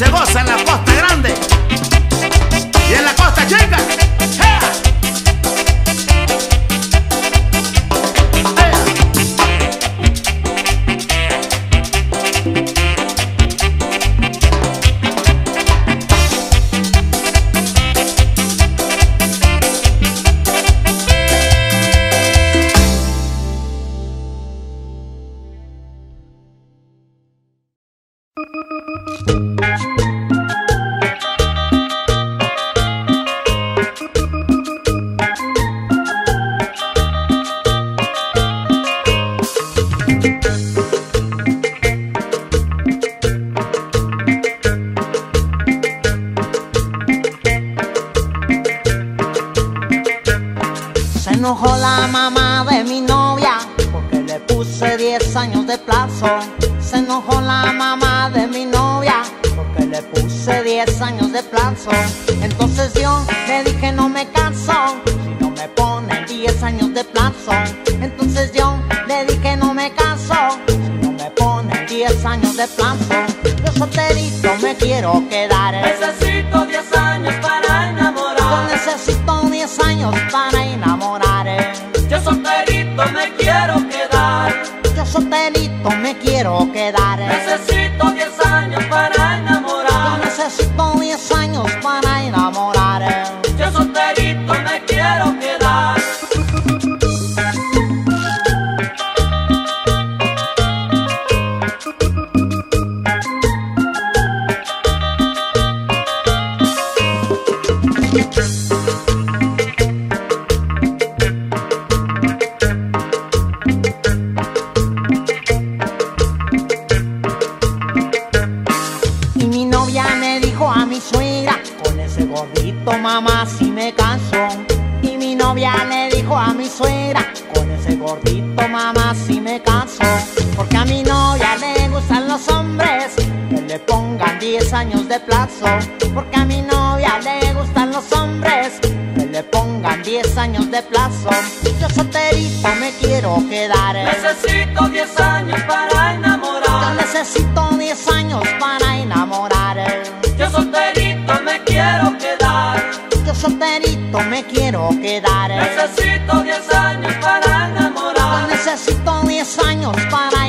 se goza en la costa grande y en la costa chica. solterito me quiero quedar. Necesito 10 años para enamorar. Necesito 10 años para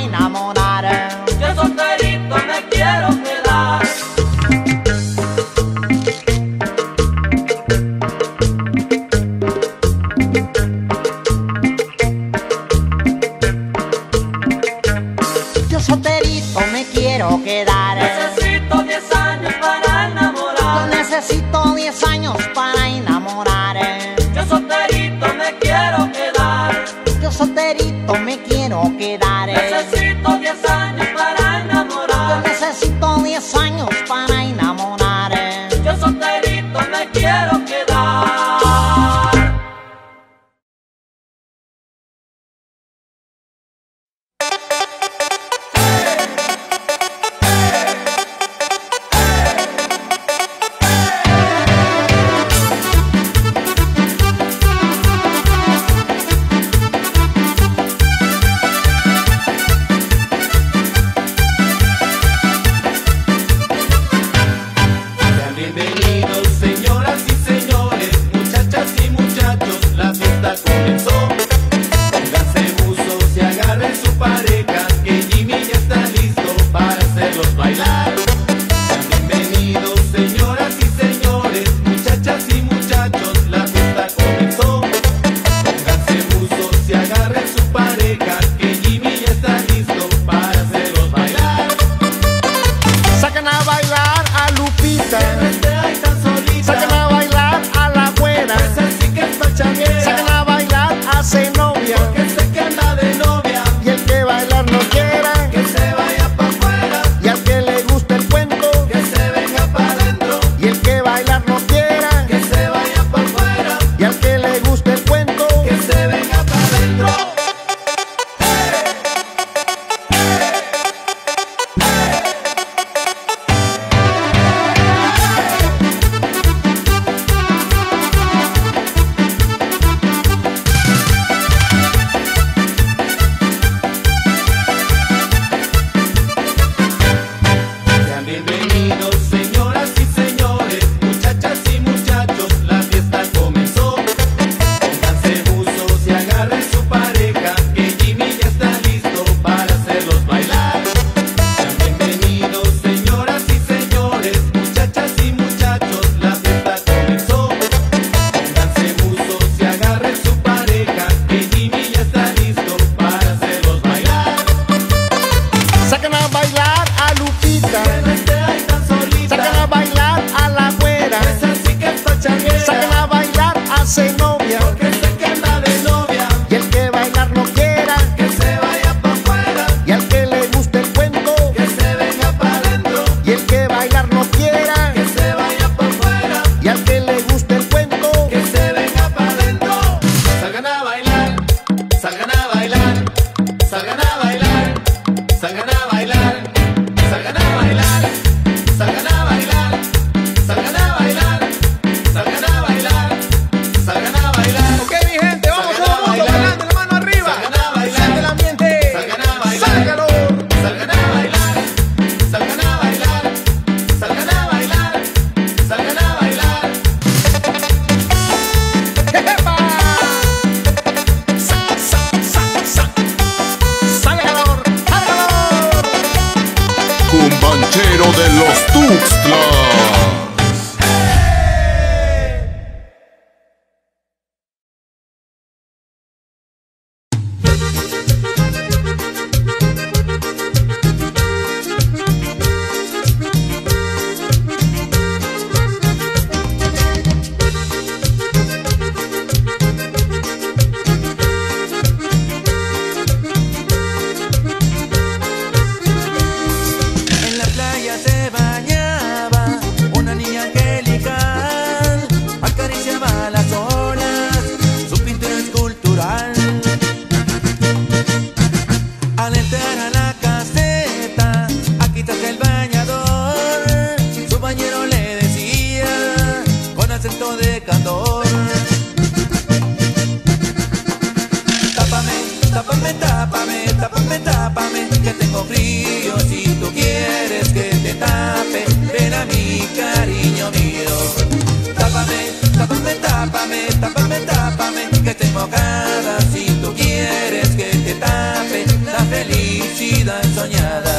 soñada.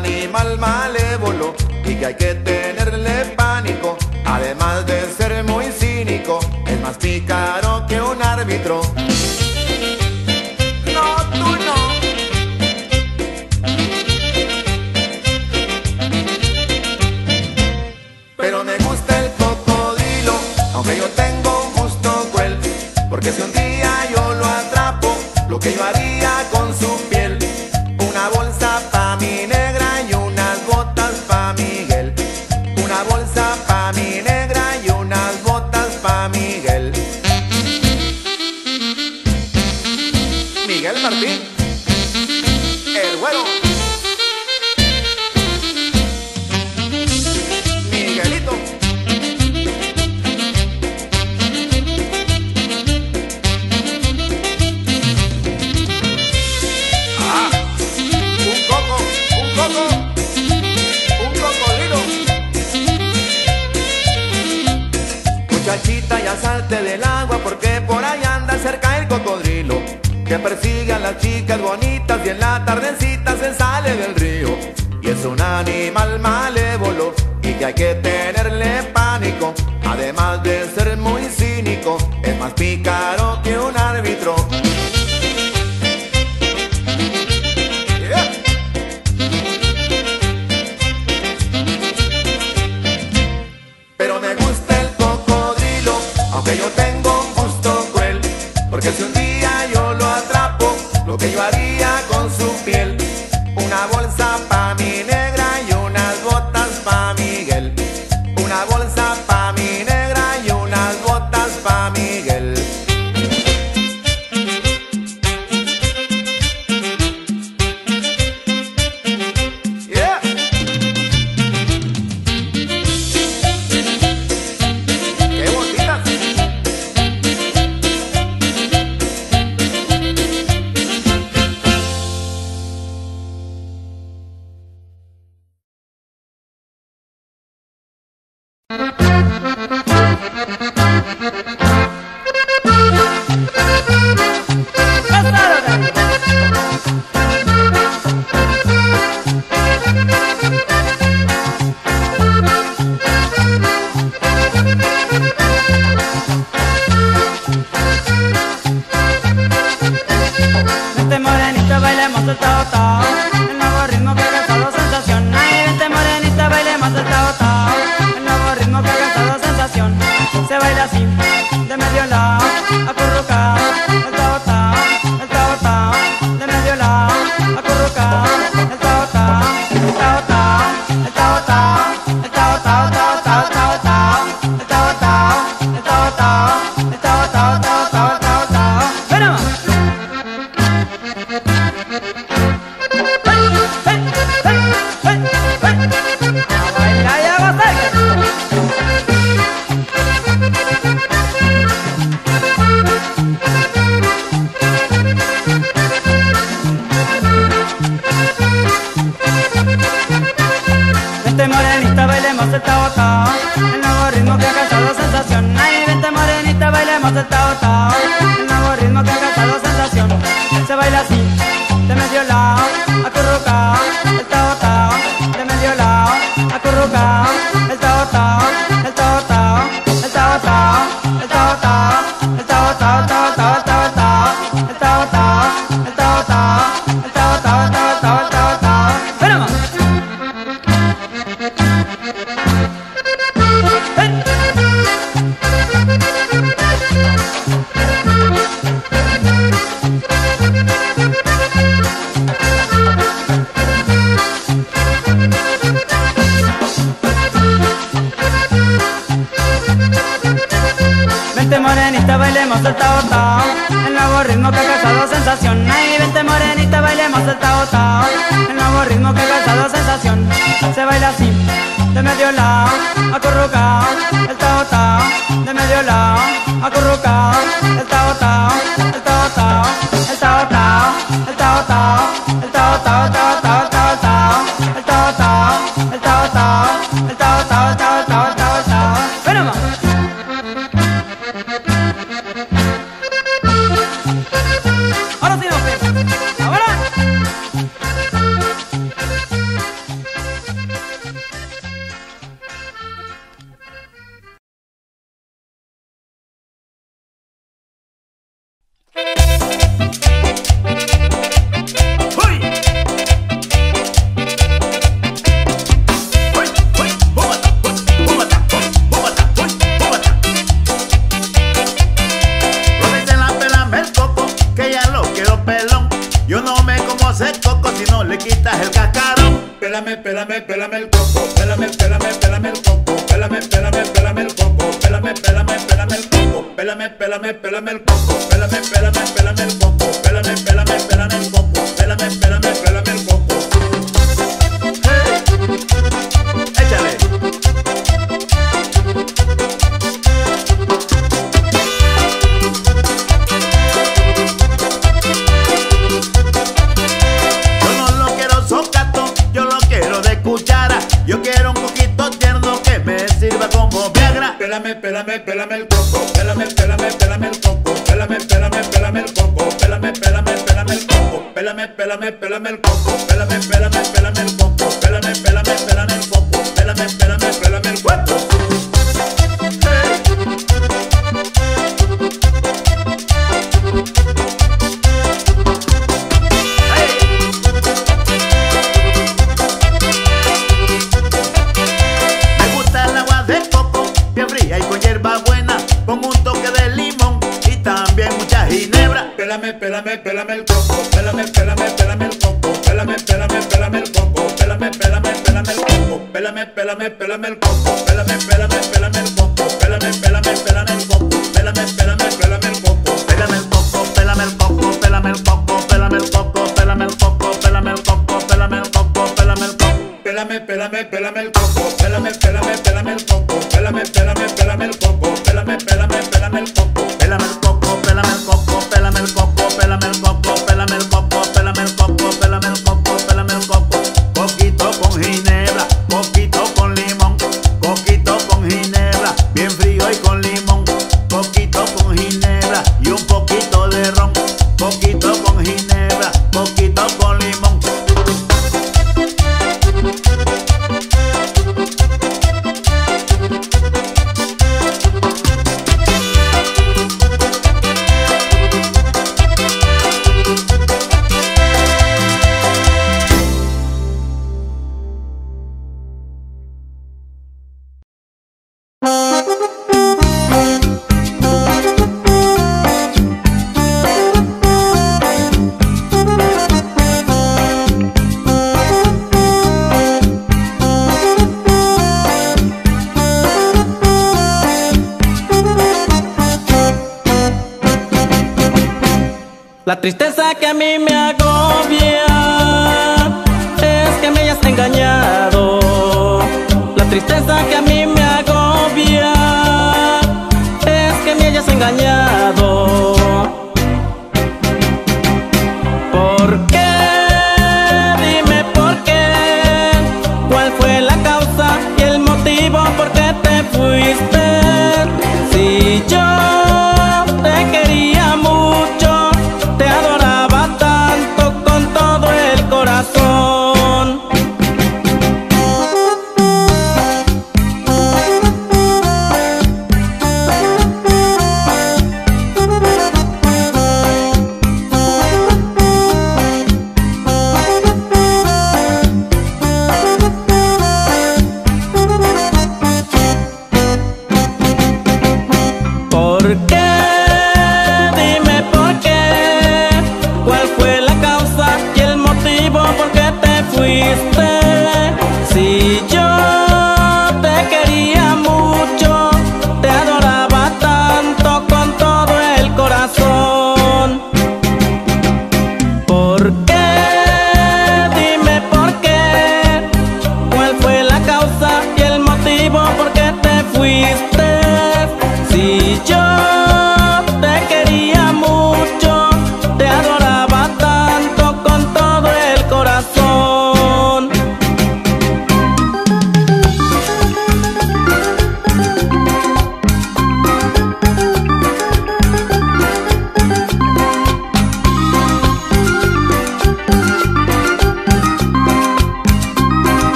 animal malévolo y que hay que tenerle pánico. Además de ser muy cínico, es más pícaro que un árbitro.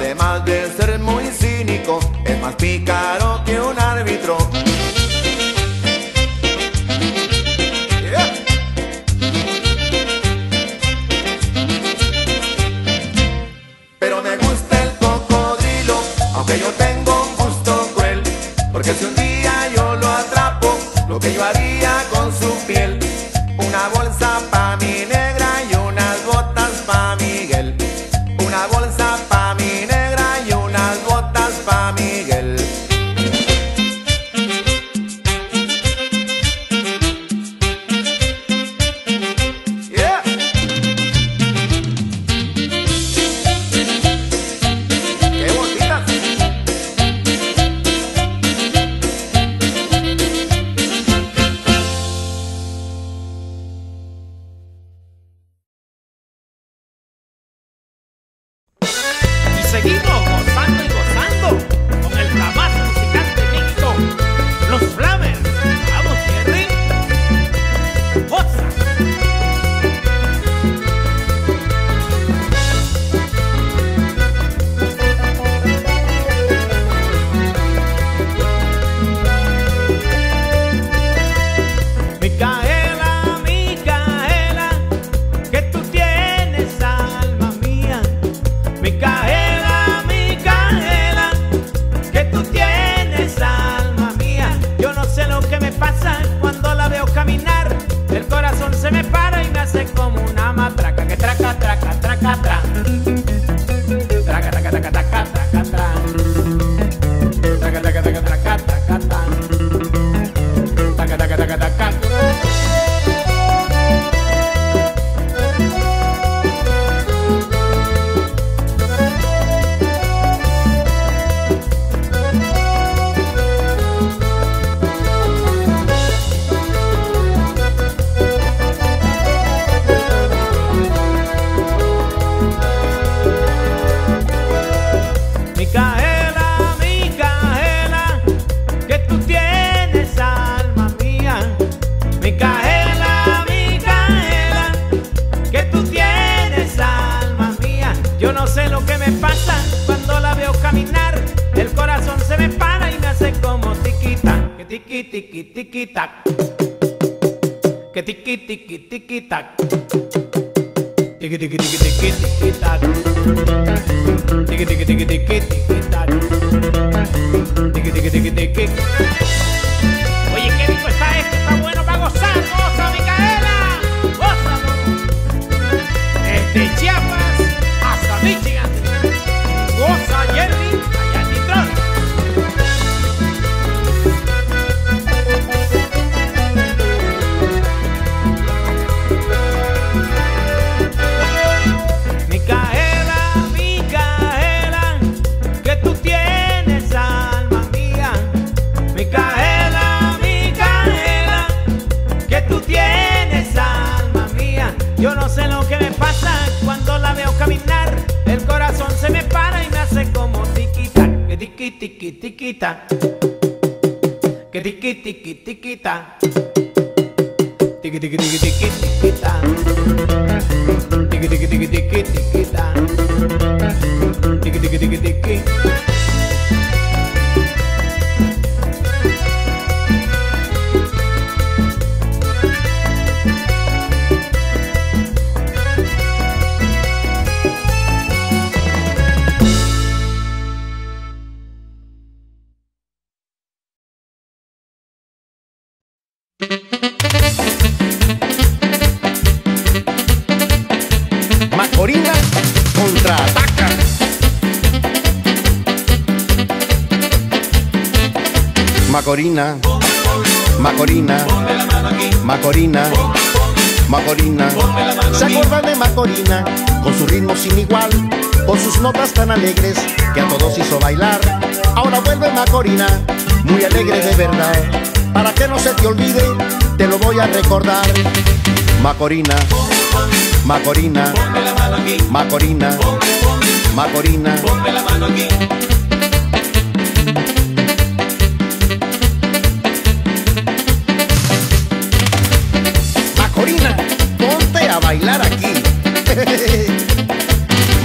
Además de ser muy cínico, tiki tiki tiki tac. Que tiki tiki tiki tac. Tiki tiki tiki tiki tiki tac. Tiki tiki tiki tiki tiki tac. Tiki tiki tiki tiki. Tiki tiquita. Que tiki tiki tiquita. Tiki tiki tiki tiki tiquita. Tiki tiki tiki tiki tiquita. Tiki tiki tiki tiki. Macorina, Macorina, Macorina, Macorina. ¿Se acuerdan de Macorina? Con su ritmo sin igual, con sus notas tan alegres que a todos hizo bailar. Ahora vuelve Macorina, muy alegre de verdad. Para que no se te olvide, te lo voy a recordar. Macorina, Macorina, Macorina, Macorina. Macorina,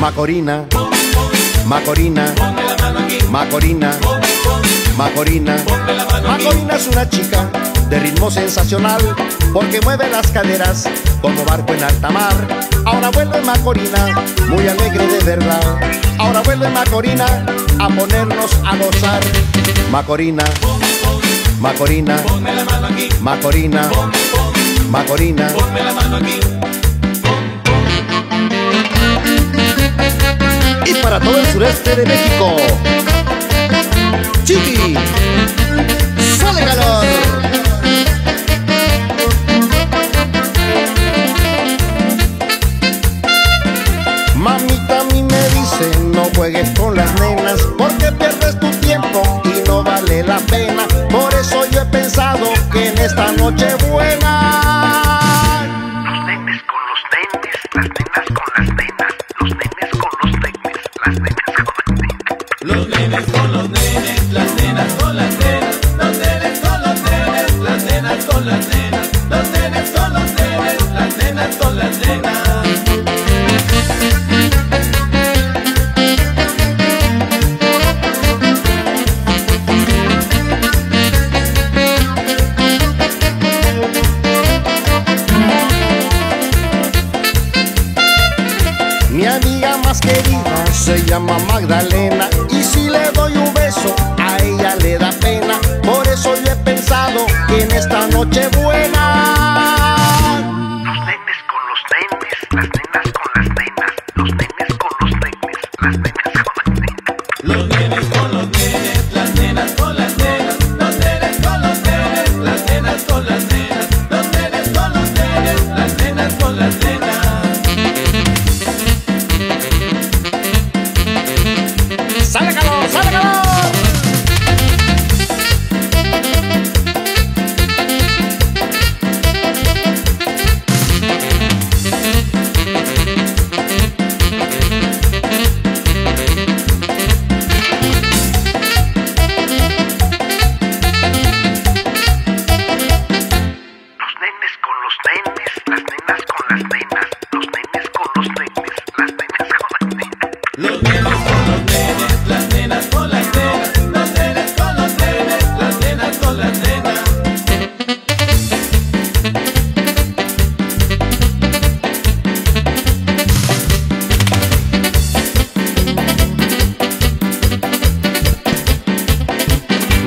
Macorina, Macorina, Macorina, Macorina. Macorina es una chica de ritmo sensacional porque mueve las caderas como barco en alta mar. Ahora vuelve Macorina, muy alegre de verdad. Ahora vuelve Macorina a ponernos a gozar. Macorina, Macorina, Macorina, Macorina. Y para todo el sureste de México, Chiqui, sale calor. Mamita a mí me dice no juegues con las nenas porque pierdes tu tiempo y no vale la pena. Por eso yo he pensado que en esta noche buena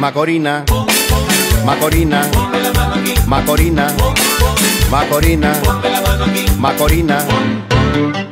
Macorina, Macorina, Macorina, Macorina, Macorina.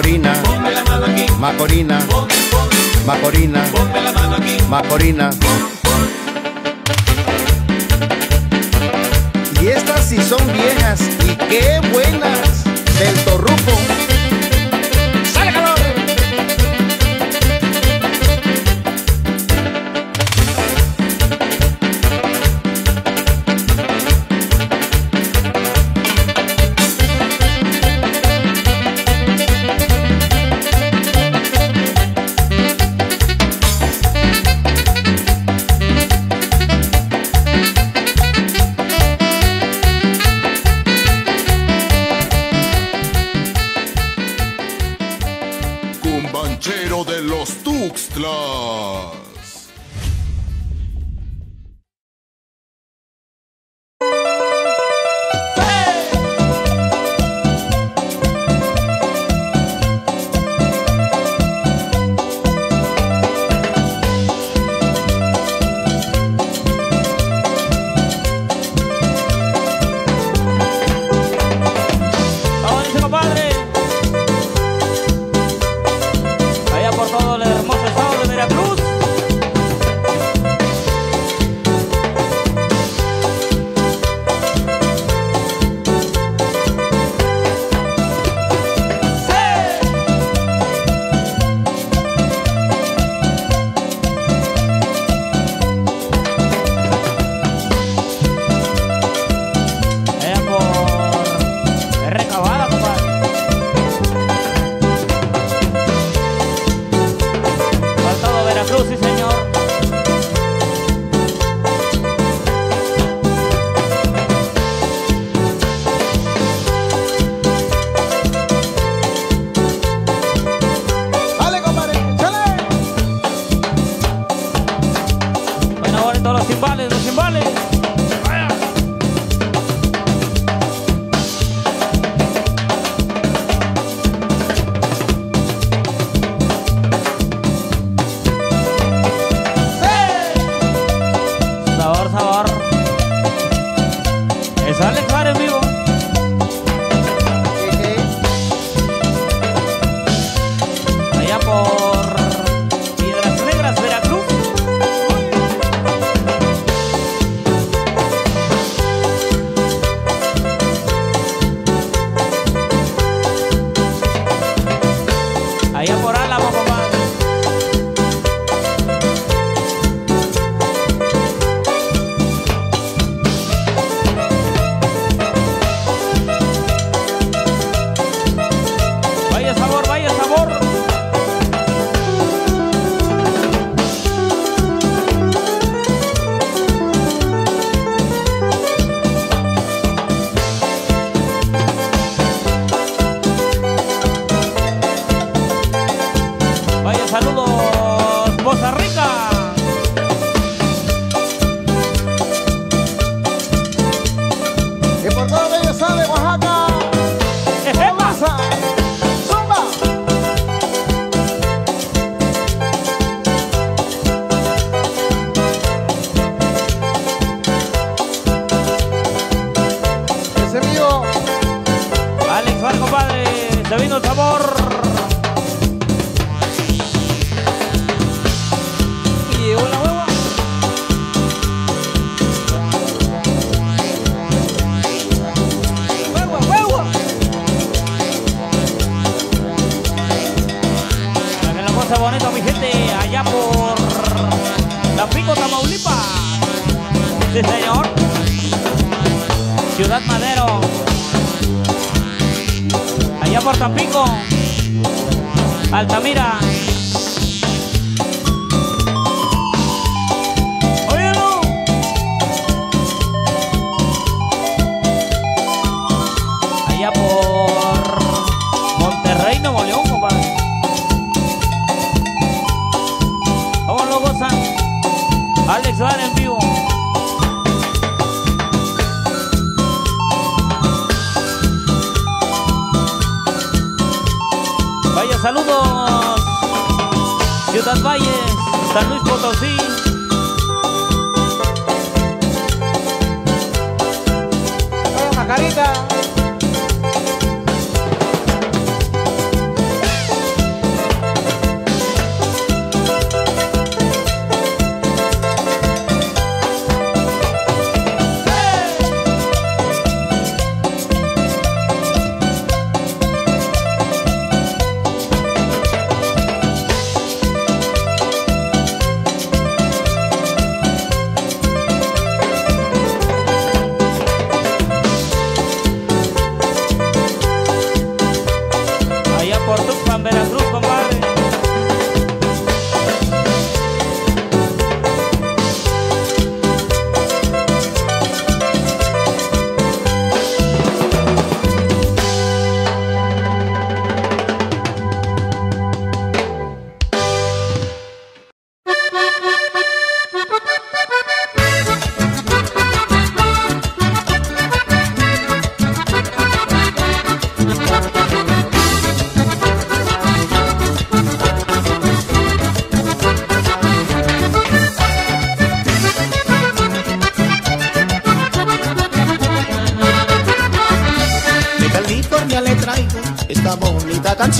Macorina, Macorina, Macorina, Macorina.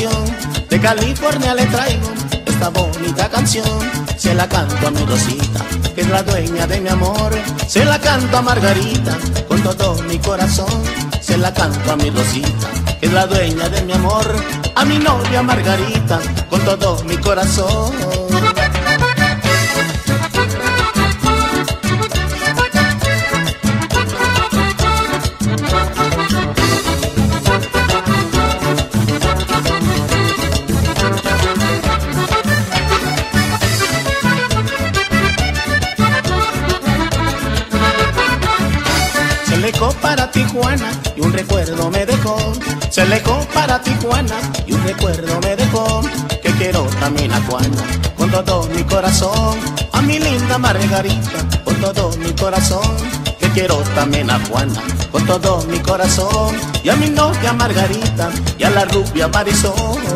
De California le traigo esta bonita canción. Se la canto a mi Rosita, que es la dueña de mi amor. Se la canto a Margarita, con todo mi corazón. Se la canto a mi Rosita, que es la dueña de mi amor. A mi novia Margarita, con todo mi corazón. Se alejó para Tijuana y un recuerdo me dejó. Que quiero también a Juana con todo mi corazón. A mi linda Margarita con todo mi corazón. Que quiero también a Juana con todo mi corazón. Y a mi novia Margarita y a la rubia Marisol.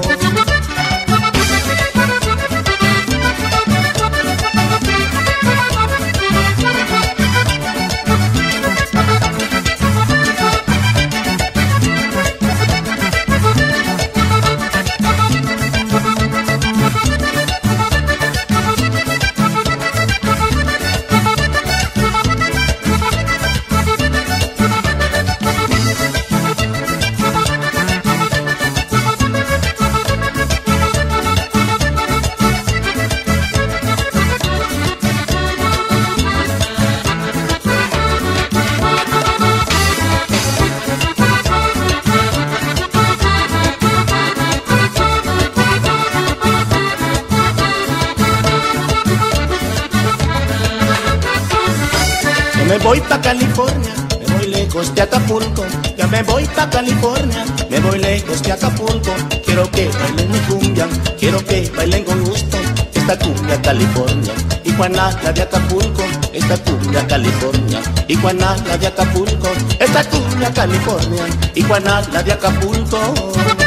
California, me voy lejos de Acapulco. Quiero que bailen mi cumbia, quiero que bailen con gusto. Esta cumbia California, y Juana de Acapulco. Esta cumbia California, y Juana de Acapulco. Esta cumbia California, y Juana de Acapulco.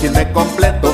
Chisme completo,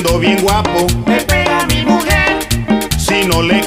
ando bien guapo. Me pega mi mujer. Si no le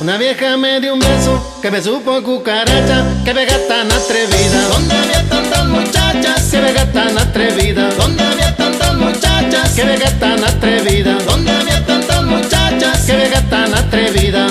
Una vieja me dio un beso que me supo cucaracha, que vega tan atrevida. ¿Dónde había tantas muchachas? Que vega tan atrevida. ¿Dónde había tantas muchachas? Que vega tan atrevida. ¿Dónde había tantas muchachas? Que vega tan atrevida.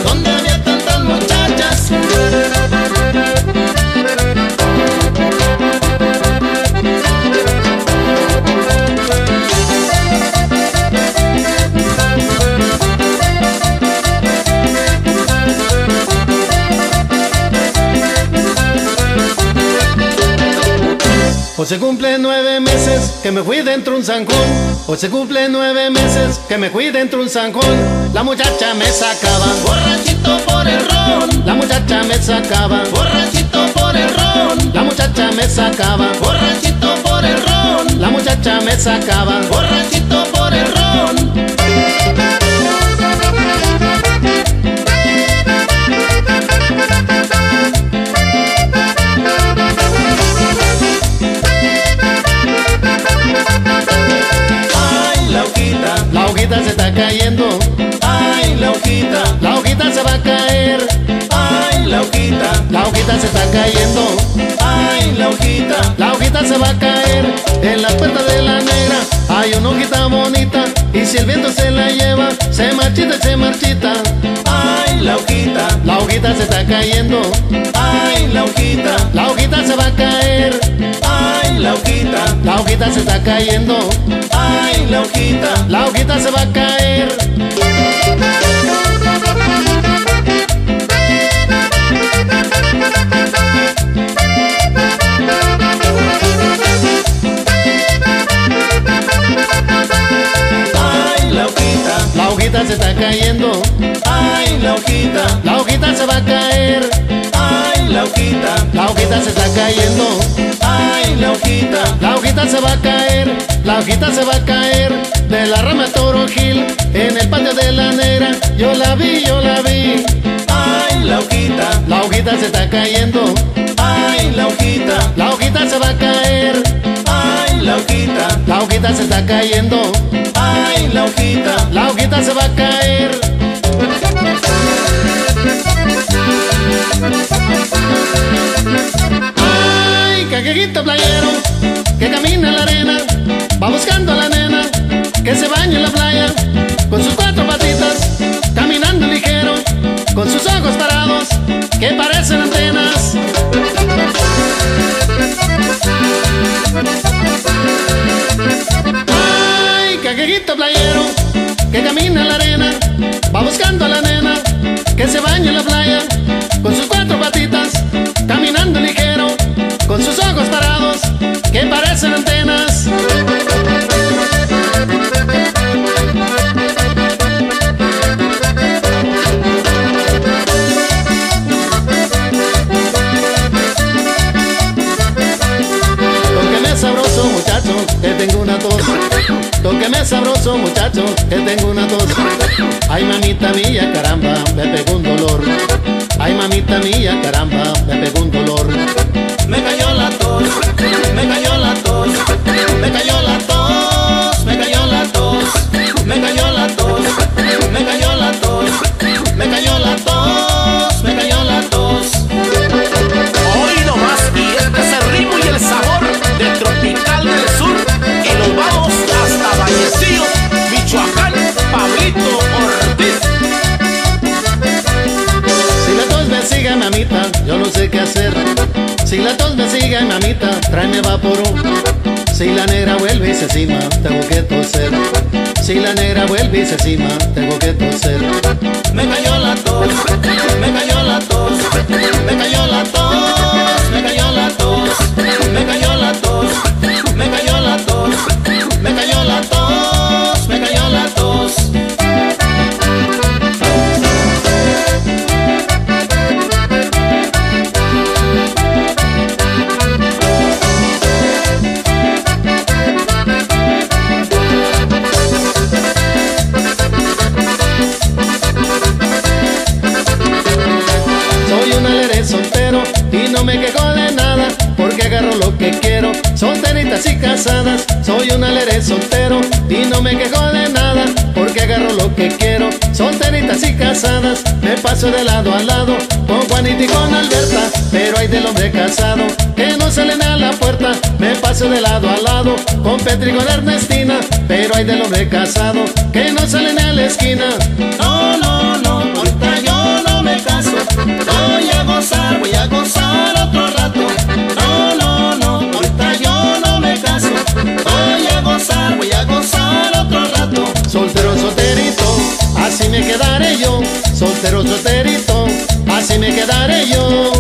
Hoy se cumple nueve meses que me fui dentro un zancón. Hoy se cumple nueve meses que me fui dentro un zancón. La muchacha me sacaba borrachito por el ron. La muchacha me sacaba borrachito por el ron. La muchacha me sacaba borrachito por el ron. La muchacha me sacaba borrachito por el ron. Ay, la hojita, la hojita se está cayendo. Ay, la hojita, la hojita se va a caer. Ay, la hojita, la hojita se está cayendo. Ay, la hojita, la hojita se va a caer. En las puertas de la negra hay una hojita bonita. Y si el viento se la lleva, se marchita se marchita. Ay, la hojita, la hojita se está cayendo. Ay, la hojita, la hojita se va a caer. Ay, la hojita, la hojita se está cayendo. Ay, la hojita, la hojita se va a caer. Hojita se está cayendo. Ay, la hojita, la hojita se va a caer. Ay, la hojita, la hojita se está cayendo. Ay, la hojita, la hojita se va a caer. La hojita se va a caer de la rama Toro Gil en el patio de la negra. Yo la vi, yo la vi. Ay, la hojita, la hojita se está cayendo. Ay, la hojita, la hojita se va a caer. La hojita, la hojita se está cayendo. Ay, la hojita, la hojita se va a caer. Ay, caqueguito playero que camina en la arena, va buscando a la nena que se baña en la playa Playero que camina en la arena, va buscando a la nena que se baña en la playa Tóqueme sabroso muchacho, que tengo una tos. Ay mamita mía, caramba, me pegó un dolor. Ay mamita mía, caramba, me pegó un dolor. Me cayó la tos, me cayó la tos, me cayó la tos, Si la tos me sigue, mamita, tráeme vaporú. Si la negra vuelve y se cima, tengo que toser. Si la negra vuelve y se cima, tengo que toser. Me cayó la tos, me cayó la tos, me cayó la tos, me cayó la tos, me cayó un alegre soltero y no me quejo de nada porque agarro lo que quiero. Solteritas y casadas, me paso de lado a lado con Juanita y con Alberta, pero hay del hombre casado que no salen a la puerta. Me paso de lado a lado con Petri y con Ernestina, pero hay del hombre casado que no sale ni a la esquina. No, no, no, ahorita yo no me caso. Voy a gozar, voy a gozar otro me quedaré yo. Soltero, solterito, así me quedaré yo.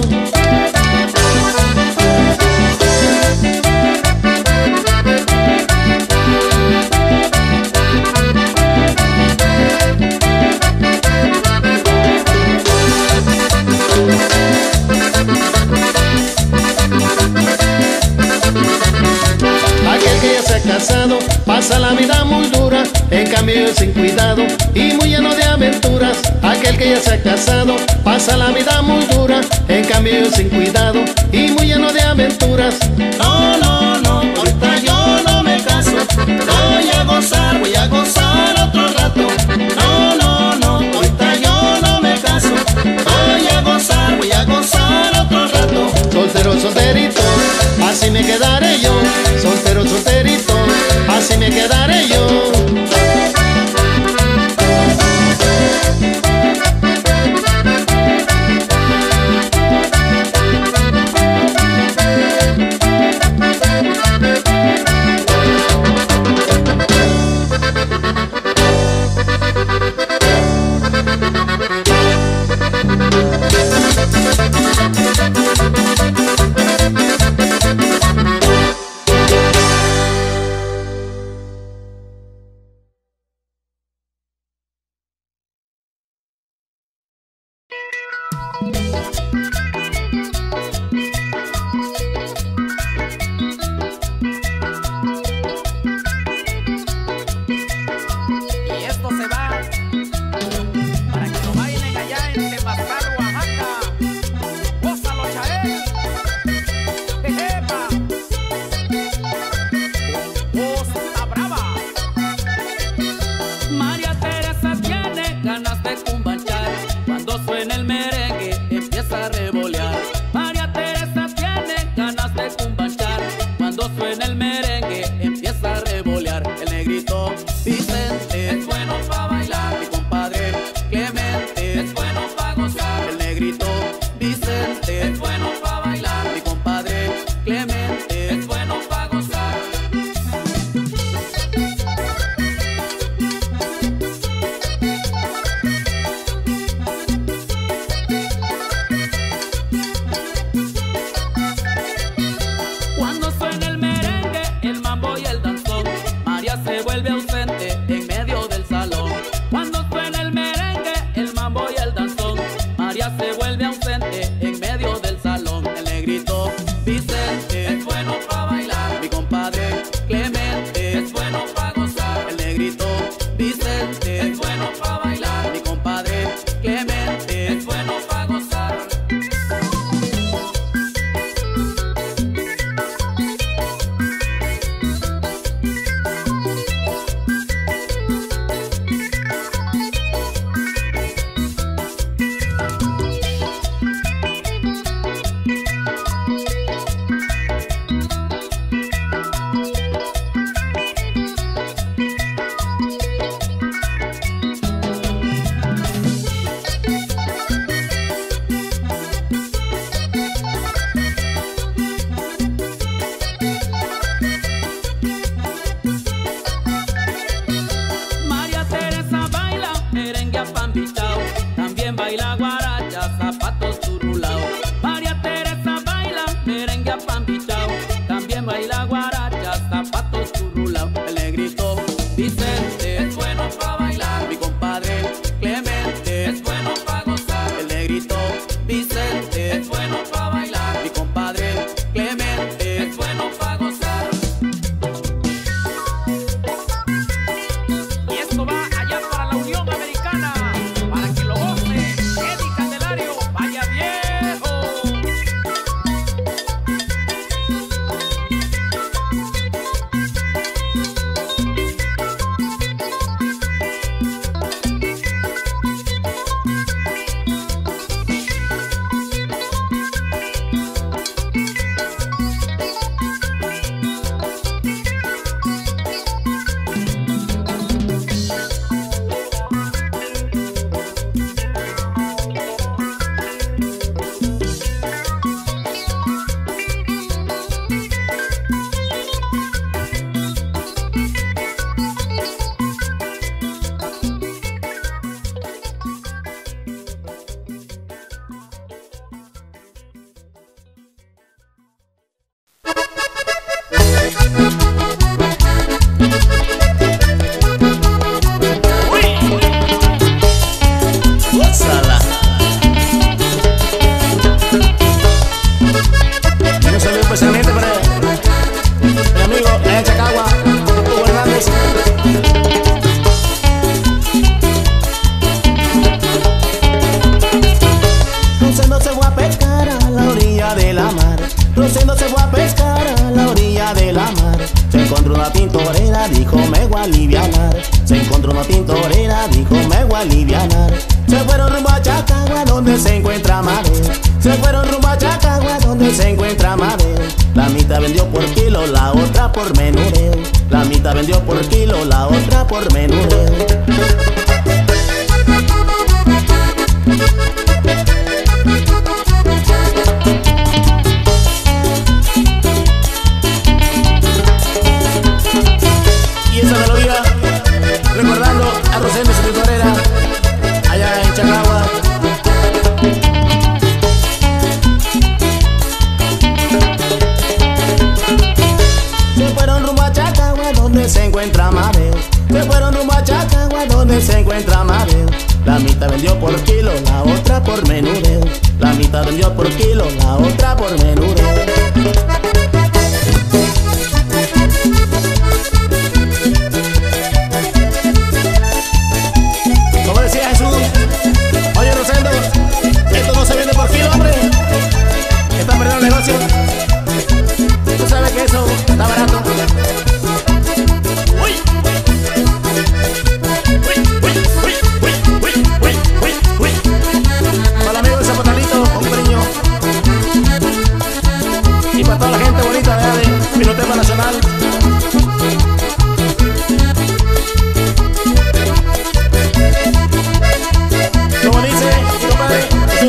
Aquel que ya se ha casado pasa la vida muy dura, en cambio sin cuidado y muy lleno aventuras. Aquel que ya se ha casado pasa la vida muy dura, en cambio yo sin cuidado y muy lleno de aventuras. No, no, no, ahorita yo no me caso. Voy a gozar, voy a gozar otro rato. No, no, no, ahorita yo no me caso. Voy a gozar, voy a gozar otro rato. Soltero, solterito, así me quedaré yo. Soltero, solterito, así me quedaré yo.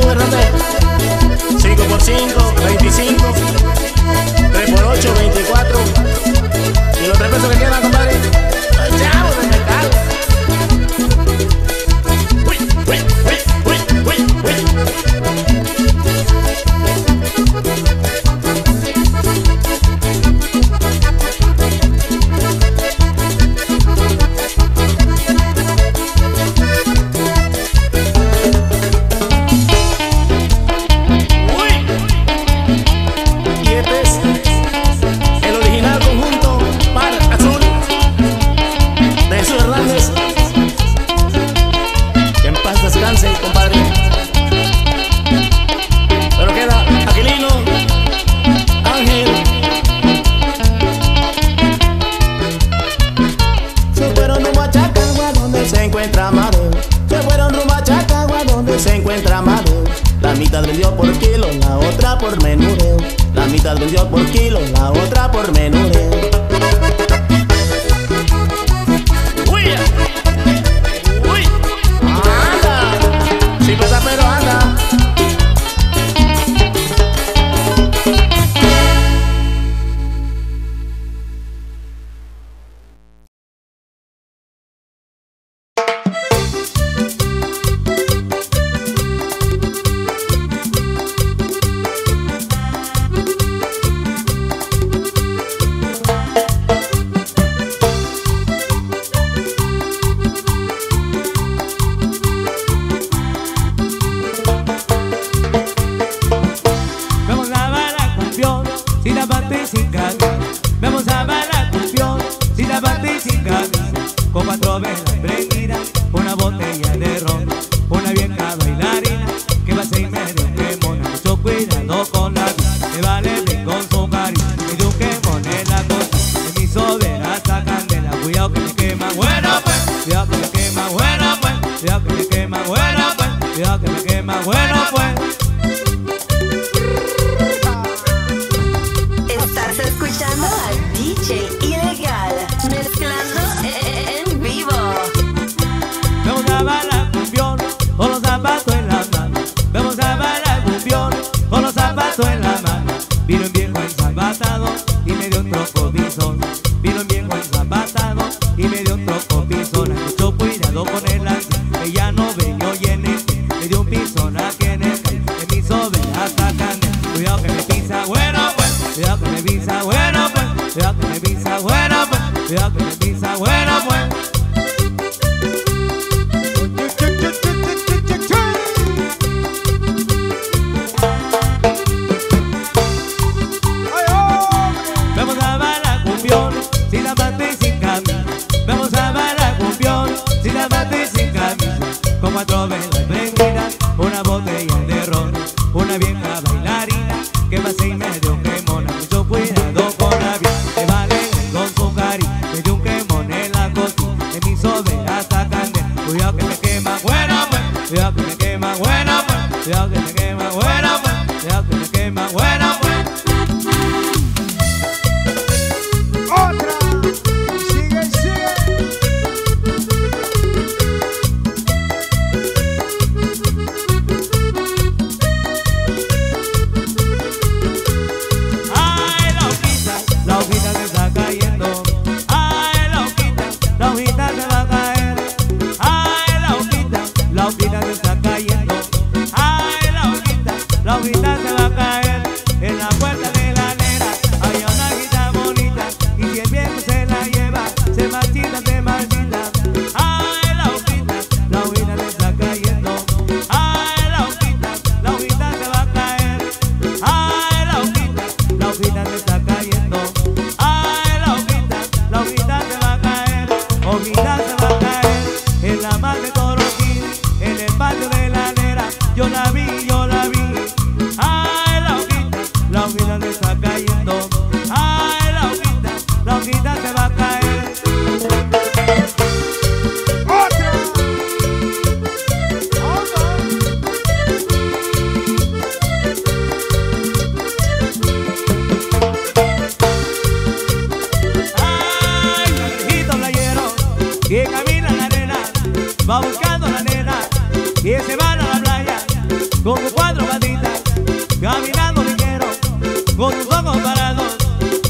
5 por 5,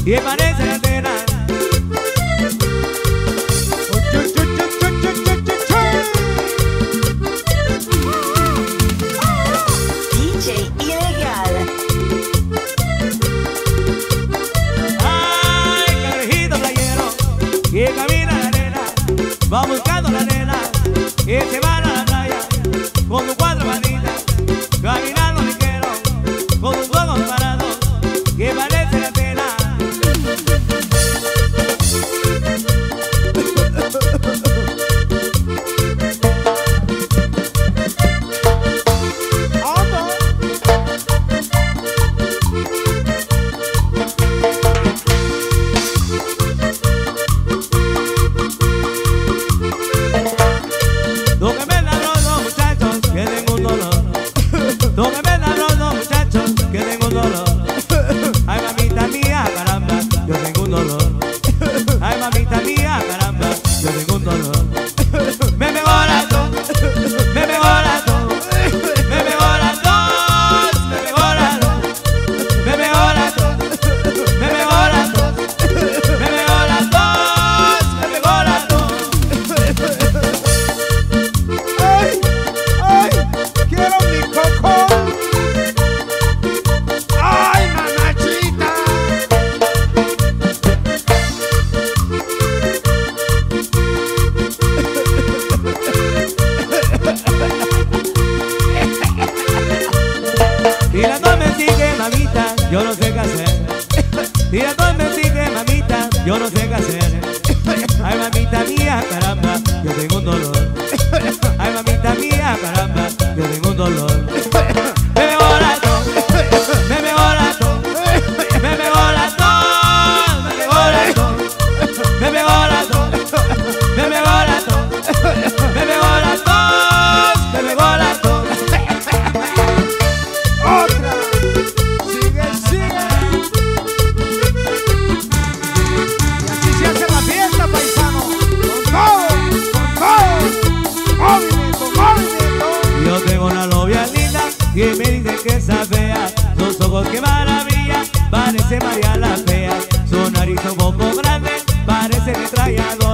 y la. DJ Ilegal. Ay, carrejito playero, que camina. Vamos criado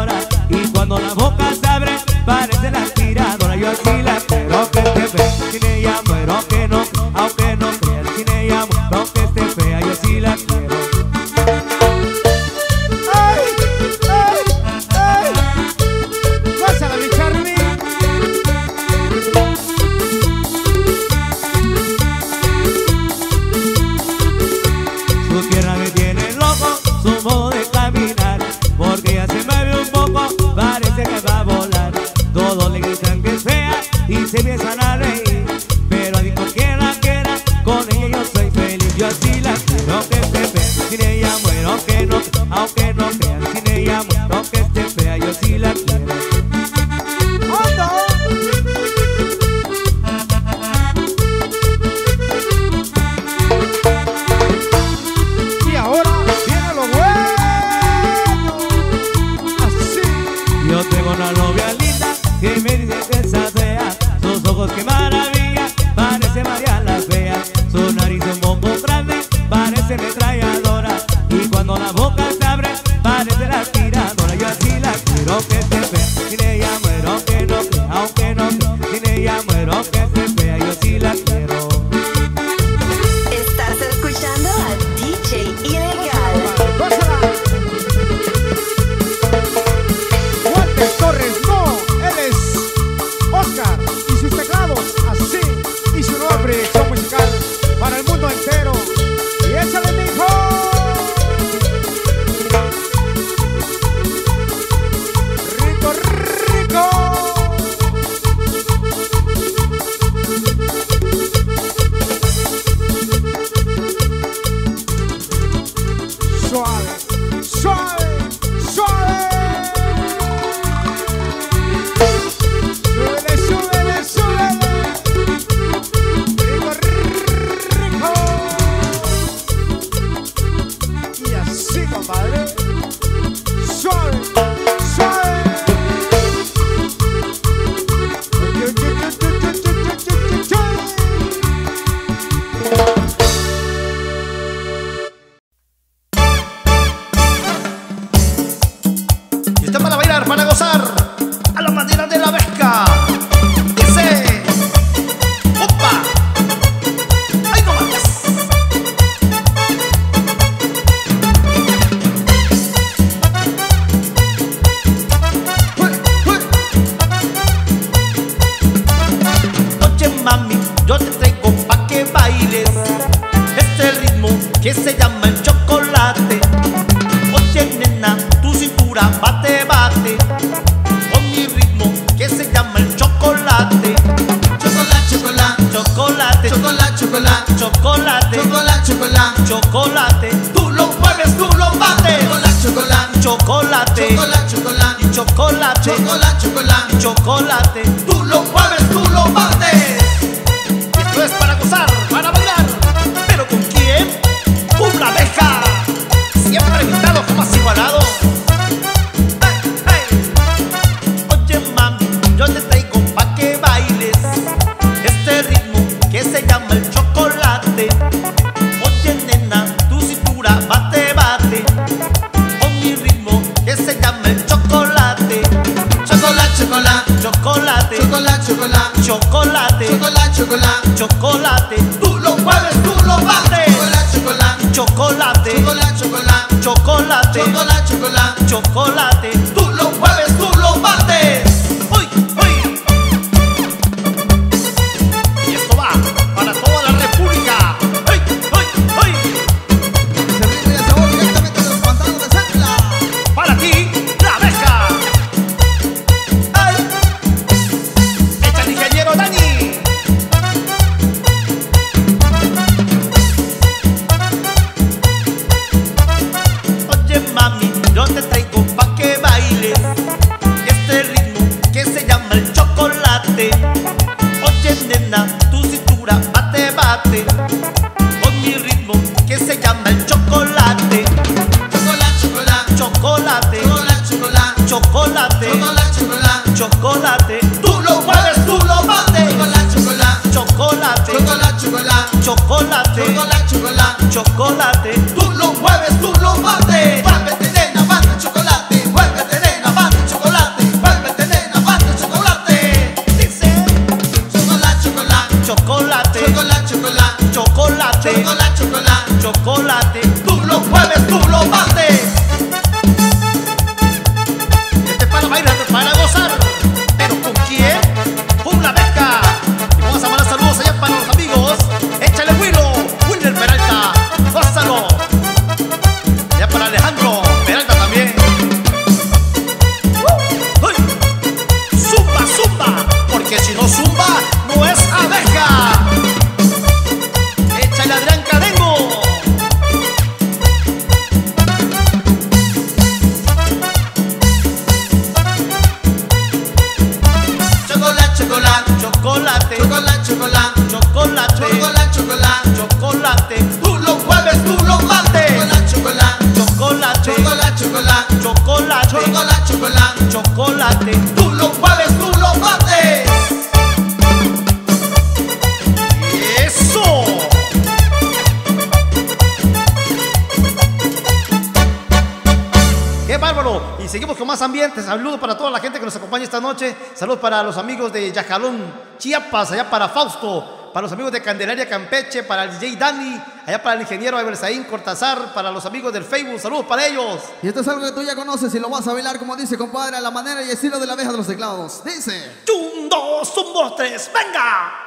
Saludos para los amigos de Yajalón, Chiapas, allá para Fausto, para los amigos de Candelaria Campeche, para el DJ Dani, allá para el ingeniero Ebersaín Cortazar. para los amigos del Facebook, saludos para ellos. Y esto es algo que tú ya conoces y lo vas a bailar, como dice compadre, a la manera y estilo de la abeja de los teclados. Dice: ¡Un, dos, un, dos, tres, venga!